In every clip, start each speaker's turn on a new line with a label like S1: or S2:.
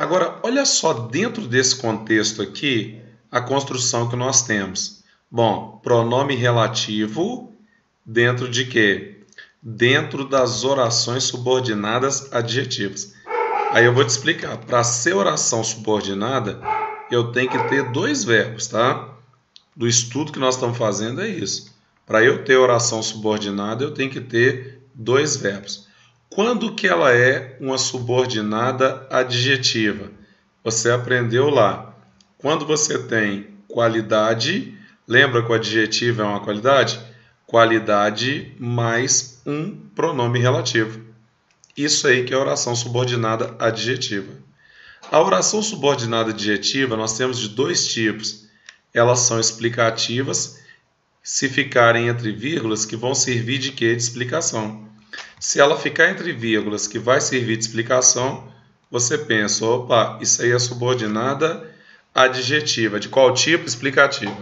S1: Agora, olha só dentro desse contexto aqui a construção que nós temos. Bom, pronome relativo dentro de quê? Dentro das orações subordinadas adjetivas. Aí eu vou te explicar. Para ser oração subordinada, eu tenho que ter dois verbos, tá? Do estudo que nós estamos fazendo é isso. Para eu ter oração subordinada, eu tenho que ter dois verbos. Quando que ela é uma subordinada adjetiva? Você aprendeu lá. Quando você tem qualidade, lembra que o adjetivo é uma qualidade? Qualidade mais um pronome relativo. Isso aí que é oração subordinada adjetiva. A oração subordinada adjetiva nós temos de dois tipos. Elas são explicativas, se ficarem entre vírgulas, que vão servir de quê? De explicação. Se ela ficar entre vírgulas, que vai servir de explicação, você pensa, opa, isso aí é subordinada adjetiva. De qual tipo? Explicativa.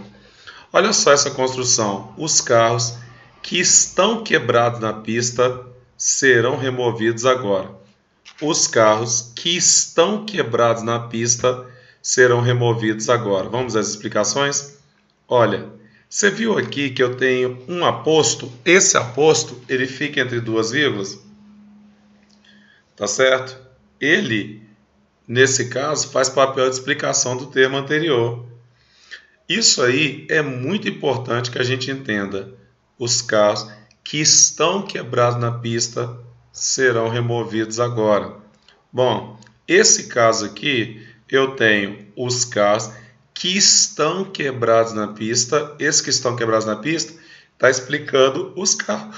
S1: Olha só essa construção. Os carros que estão quebrados na pista serão removidos agora. Os carros que estão quebrados na pista serão removidos agora. Vamos às explicações? Olha, você viu aqui que eu tenho um aposto. Esse aposto, ele fica entre duas vírgulas. Tá certo? Ele, nesse caso, faz papel de explicação do termo anterior. Isso aí é muito importante que a gente entenda. Os carros que estão quebrados na pista serão removidos agora. Bom, esse caso aqui eu tenho os carros que estão quebrados na pista. Esses que estão quebrados na pista está explicando os, car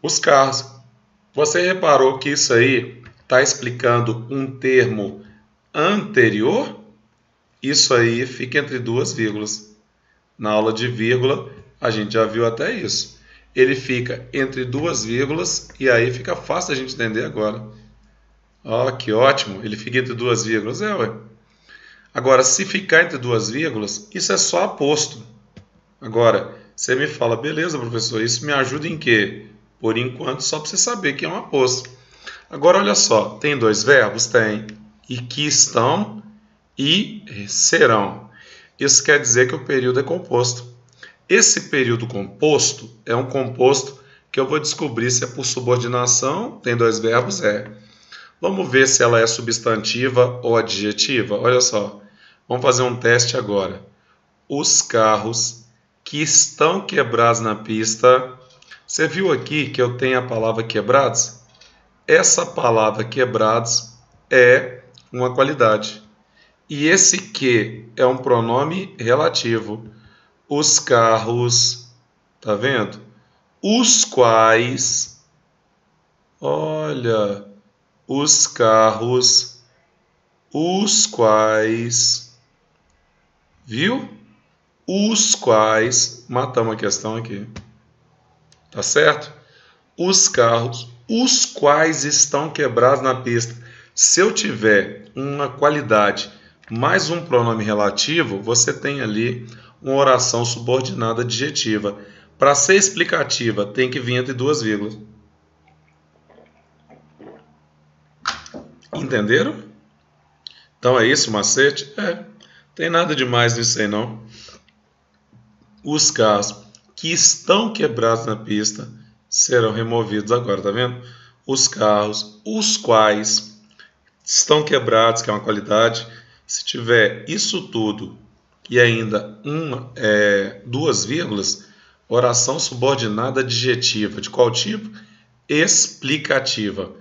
S1: os carros. Você reparou que isso aí está explicando um termo anterior? Isso aí fica entre duas vírgulas. Na aula de vírgula, a gente já viu até isso ele fica entre duas vírgulas e aí fica fácil a gente entender agora. Ó, oh, que ótimo, ele fica entre duas vírgulas, é, ué. Agora, se ficar entre duas vírgulas, isso é só aposto. Agora, você me fala, beleza, professor, isso me ajuda em quê? Por enquanto, só para você saber que é um aposto. Agora, olha só, tem dois verbos? Tem. E que estão e serão. Isso quer dizer que o período é composto. Esse período composto é um composto que eu vou descobrir se é por subordinação, tem dois verbos, é. Vamos ver se ela é substantiva ou adjetiva. Olha só, vamos fazer um teste agora. Os carros que estão quebrados na pista. Você viu aqui que eu tenho a palavra quebrados? Essa palavra quebrados é uma qualidade. E esse que é um pronome relativo os carros, tá vendo? Os quais, olha, os carros, os quais, viu? Os quais, matamos a questão aqui, tá certo? Os carros, os quais estão quebrados na pista. Se eu tiver uma qualidade mais um pronome relativo, você tem ali uma oração subordinada adjetiva. Para ser explicativa, tem que vir entre duas vírgulas. Entenderam? Então é isso, macete? É. Tem nada demais nisso aí, não. Os carros que estão quebrados na pista serão removidos agora, tá vendo? Os carros, os quais estão quebrados, que é uma qualidade. Se tiver isso tudo e ainda uma, é, duas vírgulas, oração subordinada adjetiva. De qual tipo? Explicativa.